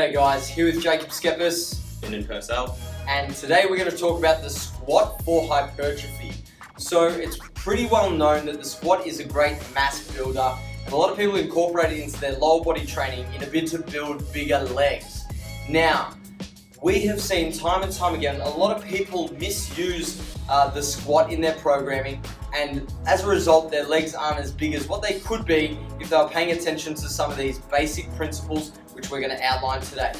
G'day guys, here with Jacob Skepis. And in Purcell. And today we're going to talk about the squat for hypertrophy. So it's pretty well known that the squat is a great mass builder and a lot of people incorporate it into their lower body training in a bid to build bigger legs. Now, we have seen time and time again a lot of people misuse uh, the squat in their programming and as a result their legs aren't as big as what they could be if they were paying attention to some of these basic principles which we're going to outline today.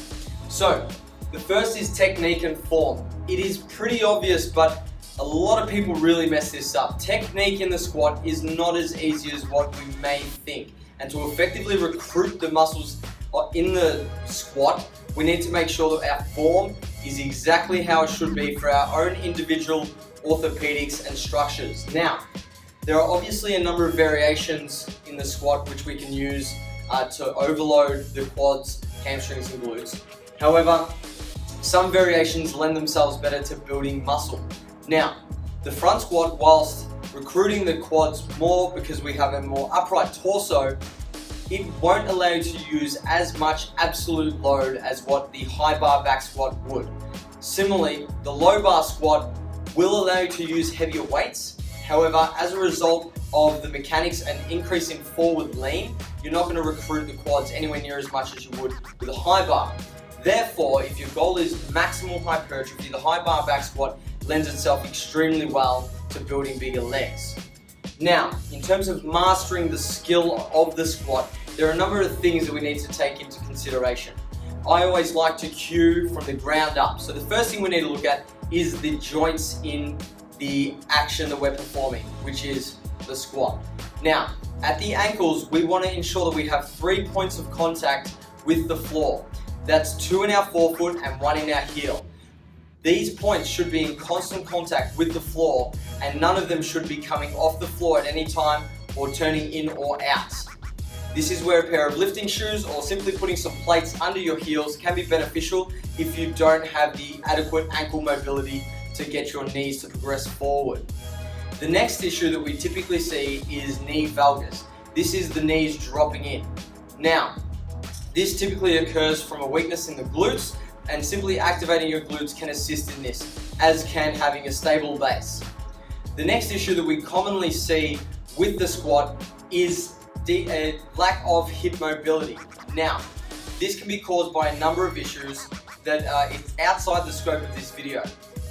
So the first is technique and form. It is pretty obvious but a lot of people really mess this up. Technique in the squat is not as easy as what we may think and to effectively recruit the muscles uh, in the squat we need to make sure that our form is exactly how it should be for our own individual orthopedics and structures. Now, there are obviously a number of variations in the squat which we can use uh, to overload the quads, hamstrings and glutes. However, some variations lend themselves better to building muscle. Now, the front squat, whilst recruiting the quads more because we have a more upright torso, it won't allow you to use as much absolute load as what the high bar back squat would. Similarly, the low bar squat will allow you to use heavier weights. However, as a result of the mechanics and increasing forward lean, you're not going to recruit the quads anywhere near as much as you would with a high bar. Therefore, if your goal is maximal hypertrophy, the high bar back squat lends itself extremely well to building bigger legs. Now, in terms of mastering the skill of the squat, there are a number of things that we need to take into consideration. I always like to cue from the ground up. So the first thing we need to look at is the joints in the action that we're performing, which is the squat. Now, at the ankles, we want to ensure that we have three points of contact with the floor. That's two in our forefoot and one in our heel. These points should be in constant contact with the floor and none of them should be coming off the floor at any time or turning in or out. This is where a pair of lifting shoes or simply putting some plates under your heels can be beneficial if you don't have the adequate ankle mobility to get your knees to progress forward. The next issue that we typically see is knee valgus. This is the knees dropping in. Now, this typically occurs from a weakness in the glutes and simply activating your glutes can assist in this, as can having a stable base. The next issue that we commonly see with the squat is a lack of hip mobility. Now, this can be caused by a number of issues that uh, it's outside the scope of this video.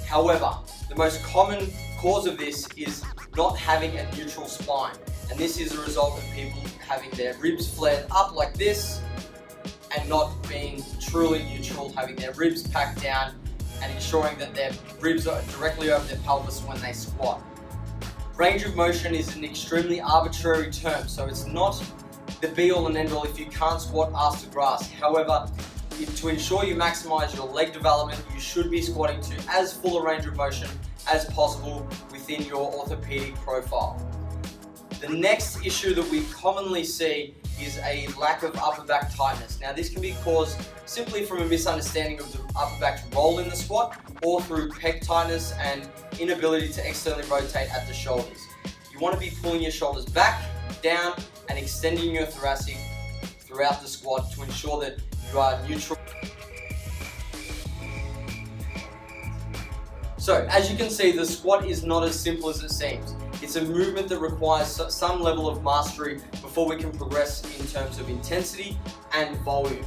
However, the most common cause of this is not having a neutral spine. And this is a result of people having their ribs flared up like this and not being truly neutral, having their ribs packed down and ensuring that their ribs are directly over their pelvis when they squat. Range of motion is an extremely arbitrary term, so it's not the be all and end all if you can't squat ass to grass. However, to ensure you maximize your leg development, you should be squatting to as full a range of motion as possible within your orthopedic profile. The next issue that we commonly see is a lack of upper back tightness. Now this can be caused simply from a misunderstanding of the upper back's role in the squat or through pec tightness and inability to externally rotate at the shoulders. You want to be pulling your shoulders back, down and extending your thoracic throughout the squat to ensure that you are neutral. So as you can see, the squat is not as simple as it seems. It's a movement that requires some level of mastery before we can progress in terms of intensity and volume.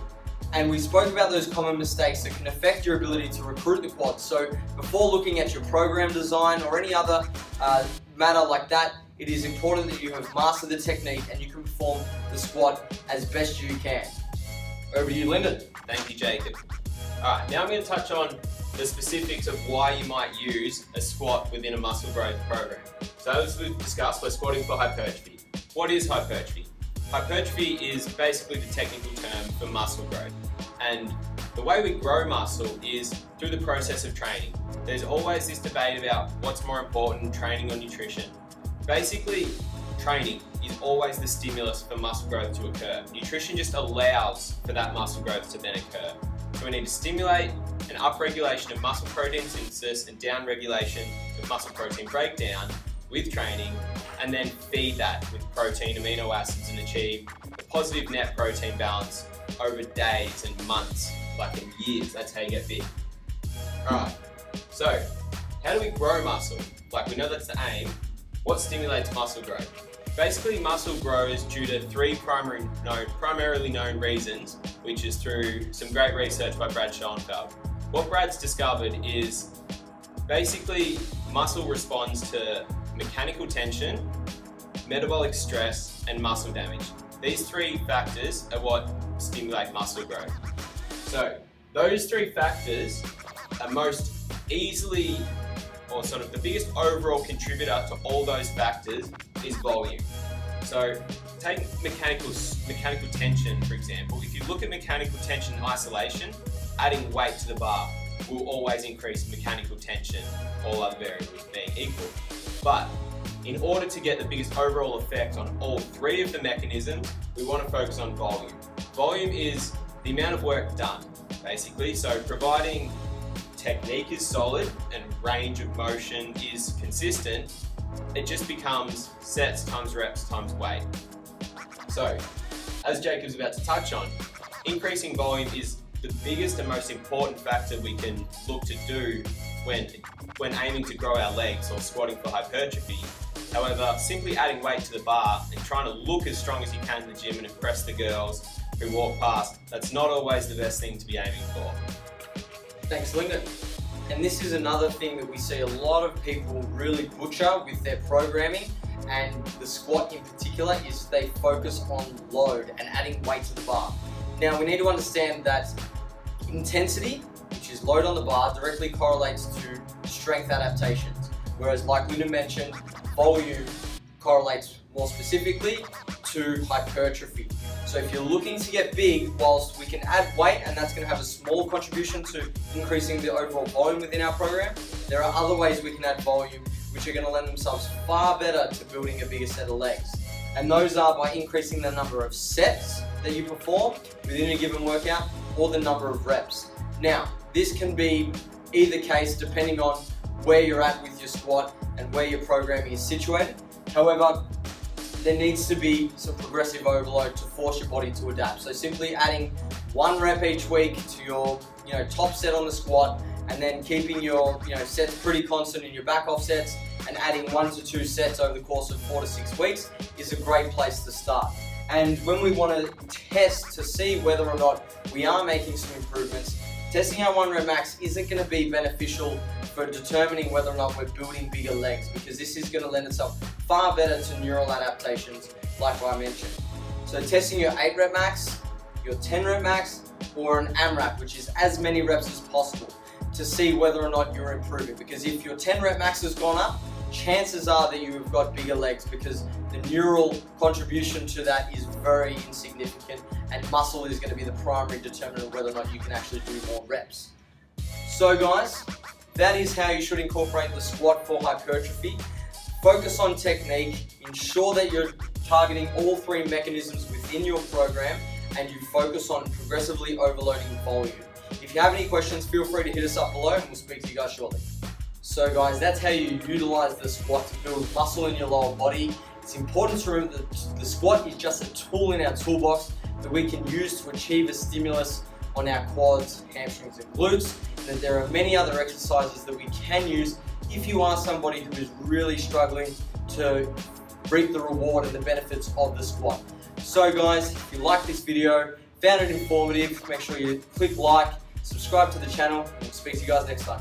And we spoke about those common mistakes that can affect your ability to recruit the quad. So before looking at your program design or any other uh, matter like that, it is important that you have mastered the technique and you can perform the squat as best you can. Over to you, Lyndon. Thank you, Jacob. All right, now I'm going to touch on the specifics of why you might use a squat within a muscle growth program. So as we've discussed, we're squatting for hypertrophy. What is hypertrophy? Hypertrophy is basically the technical term for muscle growth. And the way we grow muscle is through the process of training. There's always this debate about what's more important, training or nutrition. Basically, training is always the stimulus for muscle growth to occur. Nutrition just allows for that muscle growth to then occur. So we need to stimulate an upregulation of muscle protein synthesis and downregulation of muscle protein breakdown with training, and then feed that with protein, amino acids, and achieve a positive net protein balance over days and months like in years. That's how you get big. Alright, so how do we grow muscle? Like we know that's the aim. What stimulates muscle growth? Basically, muscle grows due to three primary known, primarily known reasons, which is through some great research by Brad Schoenfeld. What Brad's discovered is basically muscle responds to mechanical tension, metabolic stress, and muscle damage. These three factors are what stimulate muscle growth. So, those three factors are most easily, or sort of the biggest overall contributor to all those factors is volume. So take mechanical, mechanical tension, for example. If you look at mechanical tension in isolation, adding weight to the bar will always increase mechanical tension, all other variables being equal. But in order to get the biggest overall effect on all three of the mechanisms, we want to focus on volume. Volume is the amount of work done, basically. So providing technique is solid and range of motion is consistent, it just becomes sets times reps times weight. So, as Jacob's about to touch on, increasing volume is the biggest and most important factor we can look to do when, when aiming to grow our legs or squatting for hypertrophy. However, simply adding weight to the bar and trying to look as strong as you can in the gym and impress the girls who walk past, that's not always the best thing to be aiming for. Thanks, Lyndon. And this is another thing that we see a lot of people really butcher with their programming and the squat in particular is they focus on load and adding weight to the bar. Now we need to understand that intensity, is load on the bar, directly correlates to strength adaptations. Whereas like Lyndon mentioned, volume correlates more specifically to hypertrophy. So if you're looking to get big, whilst we can add weight and that's going to have a small contribution to increasing the overall volume within our program, there are other ways we can add volume which are going to lend themselves far better to building a bigger set of legs. And those are by increasing the number of sets that you perform within a given workout or the number of reps. Now, this can be either case depending on where you're at with your squat and where your programming is situated. However, there needs to be some progressive overload to force your body to adapt. So simply adding one rep each week to your you know top set on the squat and then keeping your you know sets pretty constant in your back off sets and adding one to two sets over the course of four to six weeks is a great place to start. And when we want to test to see whether or not we are making some improvements, testing our one rep max isn't going to be beneficial for determining whether or not we're building bigger legs because this is going to lend itself far better to neural adaptations like I mentioned. So testing your 8 rep max, your 10 rep max, or an AMRAP, which is as many reps as possible to see whether or not you're improving. Because if your 10 rep max has gone up, chances are that you've got bigger legs because the neural contribution to that is very insignificant and muscle is going to be the primary determinant of whether or not you can actually do more reps. So guys, that is how you should incorporate the squat for hypertrophy. Focus on technique, ensure that you're targeting all three mechanisms within your program and you focus on progressively overloading volume. If you have any questions, feel free to hit us up below and we'll speak to you guys shortly. So guys, that's how you utilize the squat to build muscle in your lower body. It's important to remember that the squat is just a tool in our toolbox that we can use to achieve a stimulus on our quads, hamstrings and glutes. And that there are many other exercises that we can use if you are somebody who is really struggling to reap the reward and the benefits of the squat. So guys, if you like this video, found it informative, make sure you click like, subscribe to the channel, and we'll speak to you guys next time.